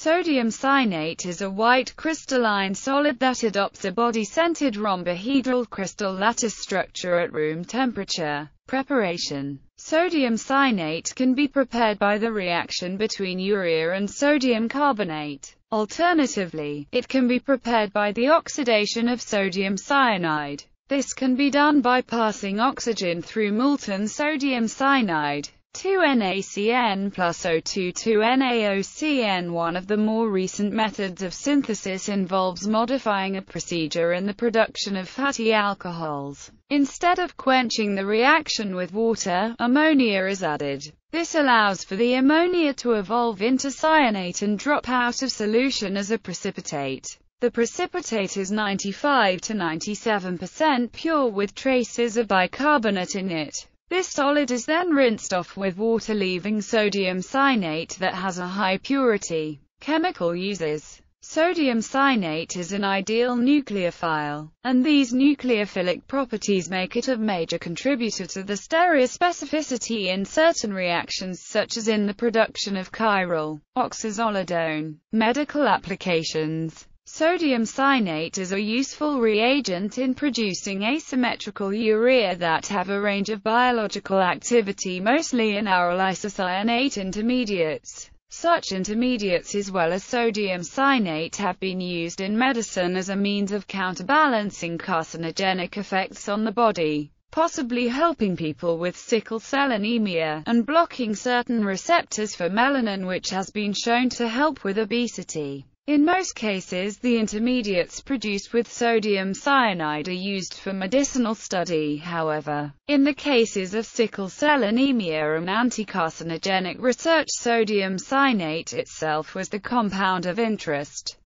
Sodium cyanate is a white crystalline solid that adopts a body-centered rhombohedral crystal lattice structure at room temperature. Preparation Sodium cyanate can be prepared by the reaction between urea and sodium carbonate. Alternatively, it can be prepared by the oxidation of sodium cyanide. This can be done by passing oxygen through molten sodium cyanide. 2NaCN plus O2 2NaOCN One of the more recent methods of synthesis involves modifying a procedure in the production of fatty alcohols. Instead of quenching the reaction with water, ammonia is added. This allows for the ammonia to evolve into cyanate and drop out of solution as a precipitate. The precipitate is 95 to 97% pure with traces of bicarbonate in it. This solid is then rinsed off with water leaving sodium cyanate that has a high purity. Chemical uses Sodium cyanate is an ideal nucleophile, and these nucleophilic properties make it a major contributor to the stereospecificity in certain reactions such as in the production of chiral oxazolidone. Medical applications Sodium cyanate is a useful reagent in producing asymmetrical urea that have a range of biological activity mostly in aryl isocyanate intermediates. Such intermediates as well as sodium cyanate have been used in medicine as a means of counterbalancing carcinogenic effects on the body, possibly helping people with sickle cell anemia, and blocking certain receptors for melanin which has been shown to help with obesity. In most cases the intermediates produced with sodium cyanide are used for medicinal study however, in the cases of sickle cell anemia and anti-carcinogenic research sodium cyanate itself was the compound of interest.